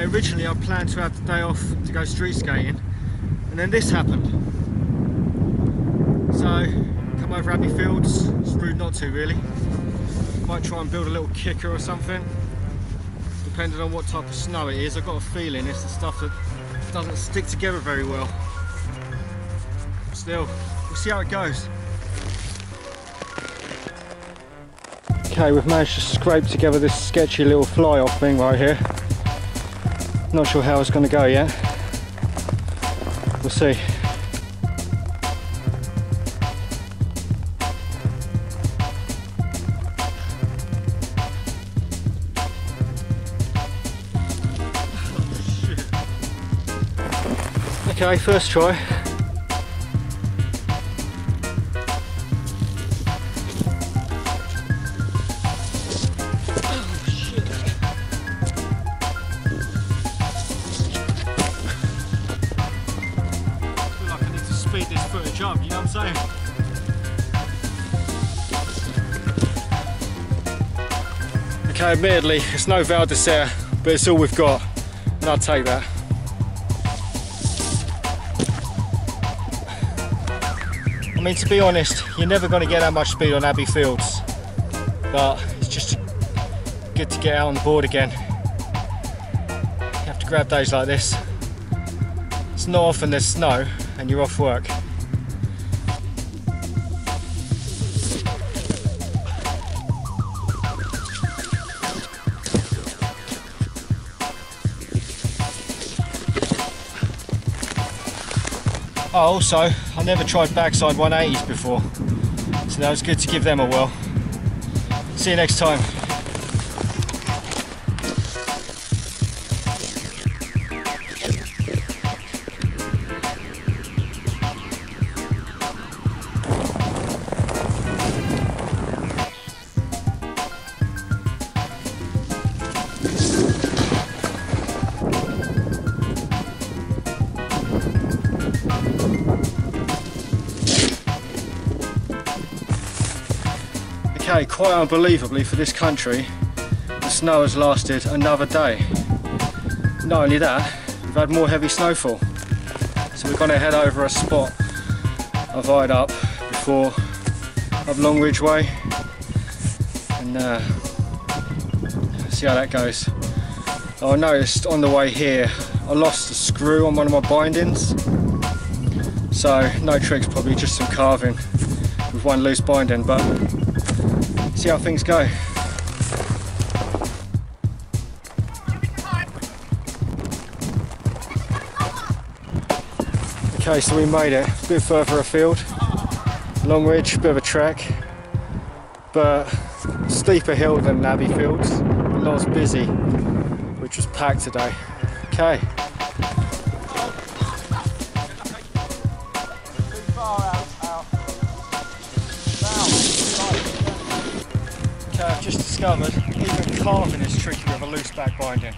Originally I planned to have the day off to go street skating, and then this happened. So, come over Abbey Fields, it's rude not to really. Might try and build a little kicker or something, depending on what type of snow it is. I've got a feeling it's the stuff that doesn't stick together very well. Still, we'll see how it goes. Okay, we've managed to scrape together this sketchy little fly off thing right here. Not sure how it's going to go yet. We'll see. Okay, first try. Okay, admittedly, it's no Val d'Isere, but it's all we've got, and I'll take that. I mean, to be honest, you're never going to get that much speed on Abbey Fields, but it's just good to get out on the board again. You have to grab days like this. It's not often there's snow and you're off work. Oh, also, I never tried backside 180s before, so that was good to give them a whirl. See you next time. Okay, quite unbelievably for this country, the snow has lasted another day. Not only that, we've had more heavy snowfall. So we're to head over a spot I've eyed up before of Longridge Way and uh, see how that goes. I noticed on the way here I lost a screw on one of my bindings so no tricks probably just some carving with one loose binding but see how things go. Okay, so we made it a bit further afield. Longridge, bit of a trek, but steeper hill than Abbey Fields. Not as busy, which was packed today. Okay, discovered even carving is tricky with a loose back binding.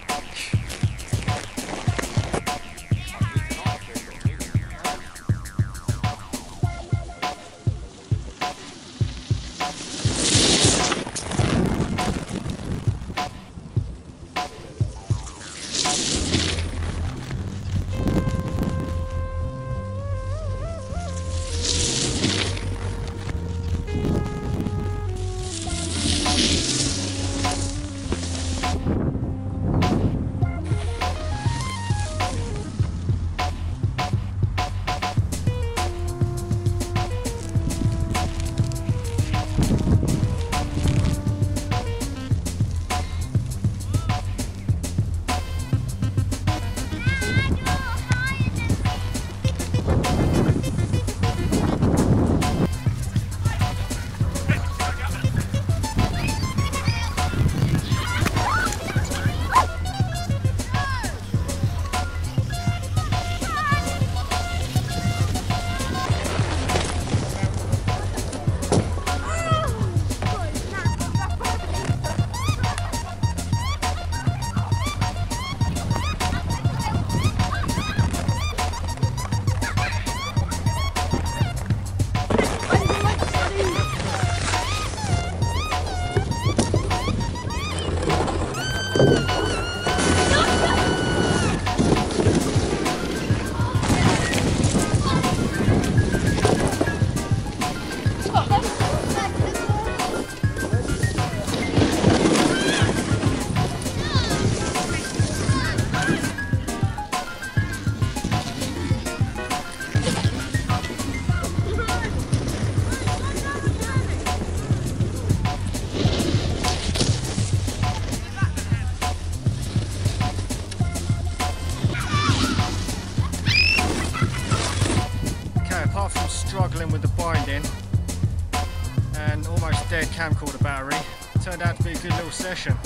Good little session.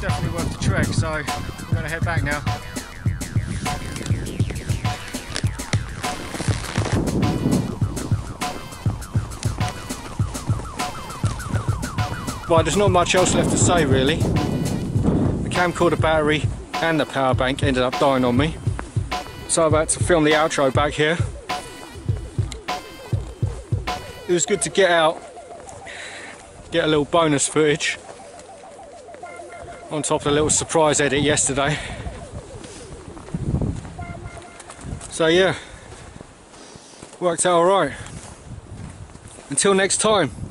Definitely worth the trek, so going to head back now. Right, there's not much else left to say really. The camcorder battery and the power bank ended up dying on me. So I've had to film the outro back here. It was good to get out, get a little bonus footage on top of the little surprise edit yesterday. So yeah, worked out alright. Until next time.